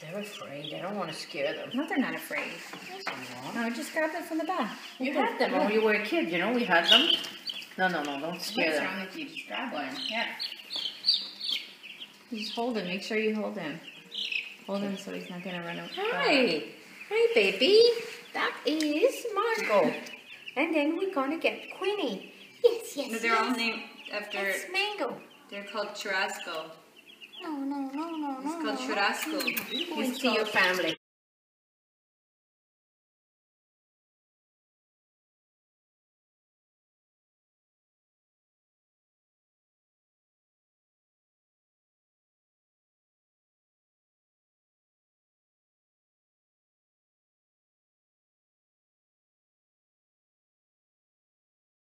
They're afraid. I don't want to scare them. No, they're not afraid. Yes, they. No, I just grabbed them from the back. You had them when you were a kid, you know, we had them. No, no, no, don't scare What's them. wrong with you? Just grab one. Yeah. Just hold him. Make sure you hold him. Hold him so he's not gonna run away. Hi. Hi, baby. That is Margot. And then we're going to get Queenie. Yes, yes, No, they're all named after. It's Mango. They're called churrasco. No, no, no, no, no. It's called no. Churrasco. Is to your family?